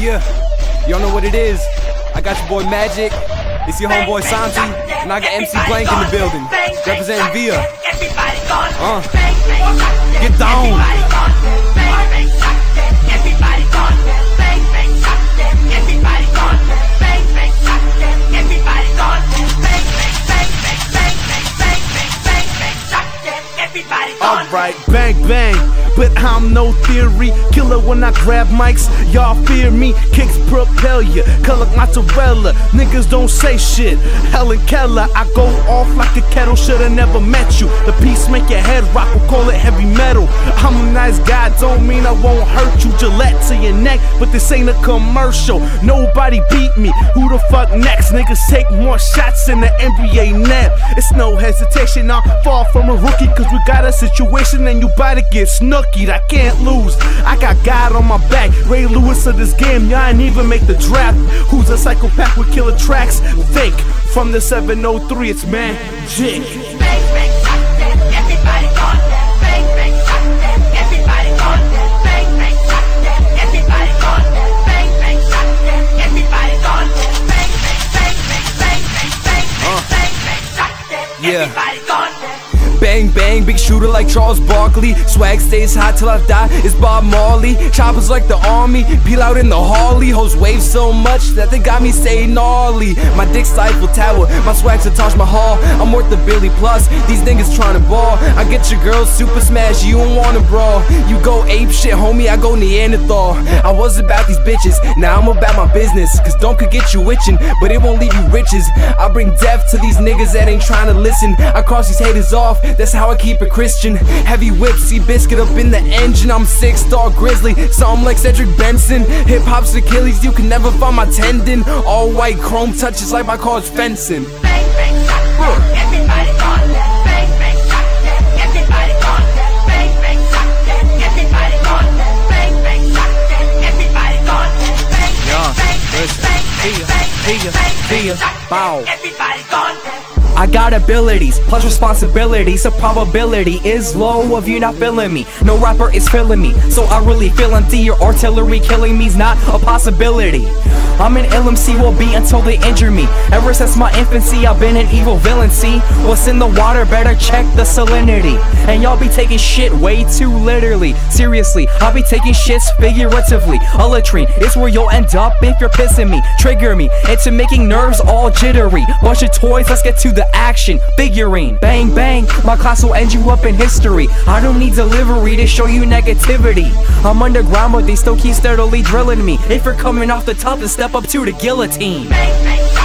Yeah, y'all know what it is. I got your boy Magic. It's your homeboy Santi, and I got MC Blank in the building, representing Via. Uh, get down. Alright, bang bang, but I'm no theory killer when I grab mics. Y'all fear me, kicks propel ya, color mozzarella. Niggas don't say shit. Helen Keller, I go off like a kettle. Shoulda never met you. The piece make your head rock, we'll call it heavy metal. I'm a nice guy, don't mean I won't hurt you. Gillette to your neck, but this ain't a commercial. Nobody beat me. Who the fuck next? Niggas take more shots in the NBA net. It's no hesitation, I'm far from a rookie, cause we got a situation and you bout to get snookied. I can't lose. I got God on my back. Ray Lewis of this game, y'all ain't even make the draft. Who's a psychopath with killer tracks? Think from the 703, it's magic. Yeah. Bang bang, big shooter like Charles Barkley. Swag stays hot till I die. It's Bob Marley. Choppers like the army. Peel out in the Harley. Hoes wave so much that they got me saying gnarly. My dick's Eiffel Tower. My swag's a Taj Mahal. I'm worth the Billy plus. These niggas tryna ball. I get your girl super smash. You don't wanna brawl. You go ape shit, homie. I go Neanderthal. I was about these bitches. Now I'm about my business. Cause don't could get you itching, but it won't leave you riches. I bring death to these niggas that ain't tryna listen. I cross these haters off. That's how I keep it Christian. Heavy whip, Seabiscuit up in the engine. I'm six star grizzly, so I'm like Cedric Benson. Hip hop's Achilles, you can never find my tendon. All white chrome touches like my car's fencing. Yeah, listen. I got abilities, plus responsibilities. The probability is low of you not feeling me. No rapper is feeling me, so I really feel empty. Your artillery killing me's not a possibility. I'm an LMC, will be until they injure me. Ever since my infancy, I've been an evil villain. See what's in the water, better check the salinity. And y'all be taking shit way too literally. Seriously, I'll be taking shits figuratively. A latrine is where you'll end up if you're pissing me. Trigger me into making nerves all jittery. Bunch of toys, let's get to the action. Figurine, bang bang, my class will end you up in history. I don't need delivery to show you negativity. I'm underground, but they still keep steadily drilling me. If you're coming off the top, then step up to the guillotine. Bang, bang,